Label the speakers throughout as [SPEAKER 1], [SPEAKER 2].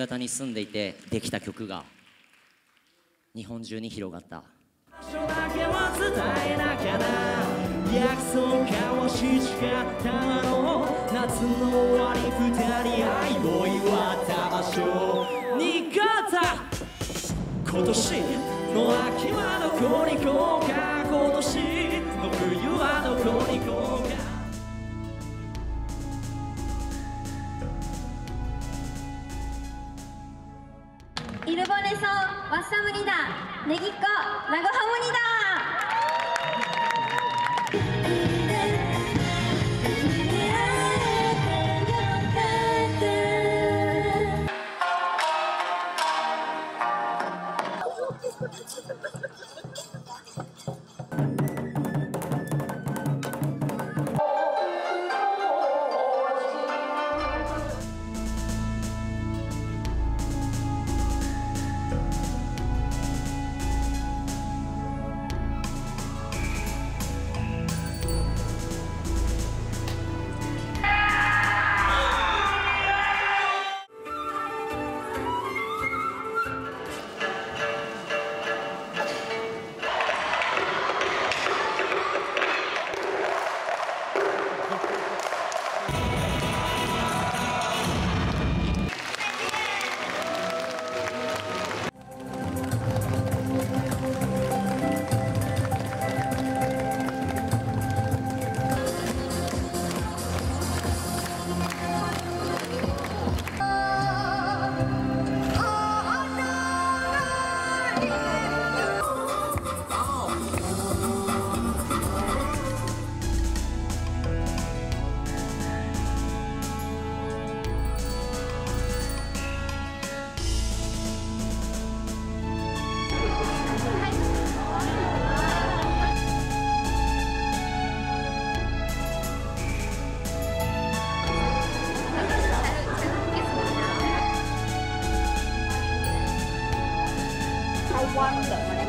[SPEAKER 1] 潟に住んでいてできた曲が日本中に広がった。
[SPEAKER 2] 約束交わし誓ったの。夏の終わり二人愛を祝った場所。新潟今年の秋はどこに行こうか。今年の冬はどこに行こうか。
[SPEAKER 3] ワッサムニダネギっ子ラゴハモニダ宽的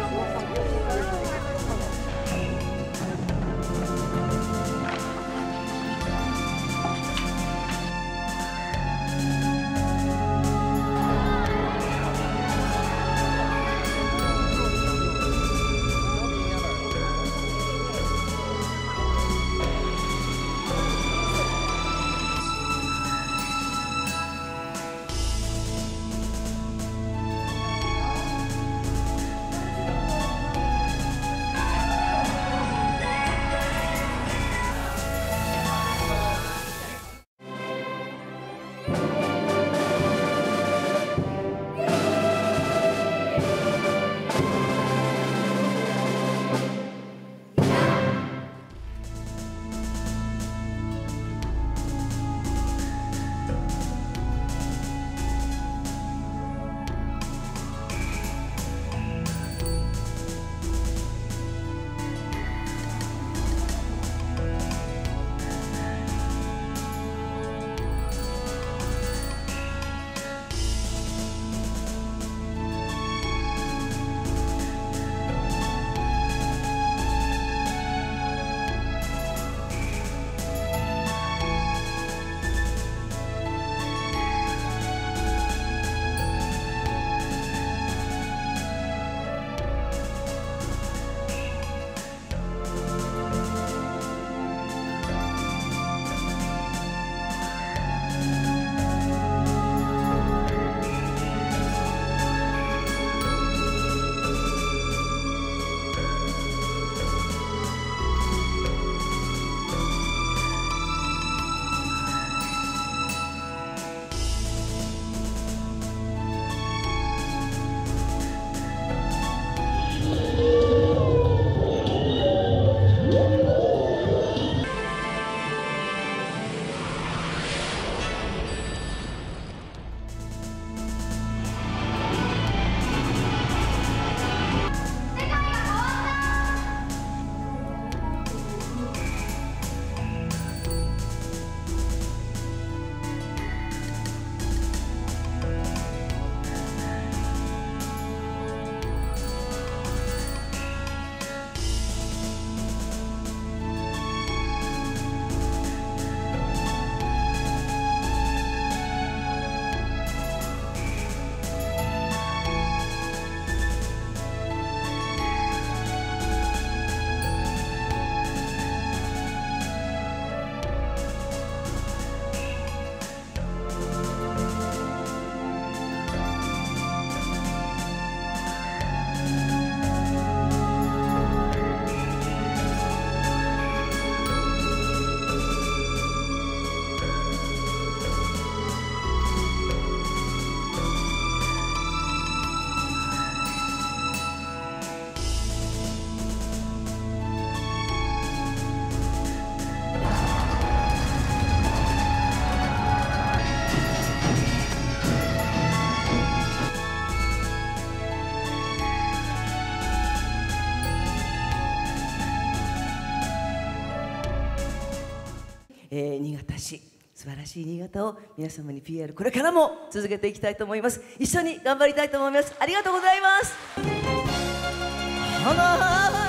[SPEAKER 4] えー新潟市。素晴らしい新潟を皆様に PR これからも続けていきたいと思います。一緒に頑張りたいと思います。ありがとうございます。花